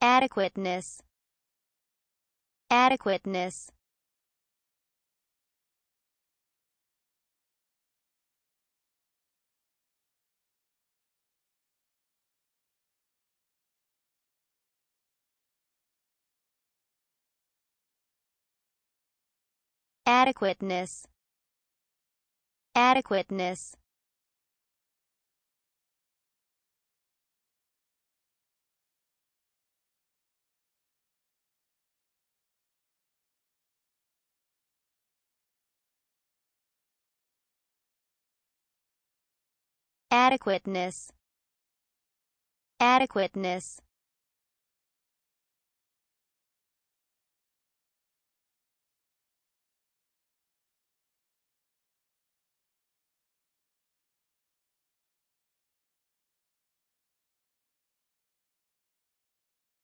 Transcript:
adequateness. Adequateness. Adequateness. Adequateness adequateness. Adequateness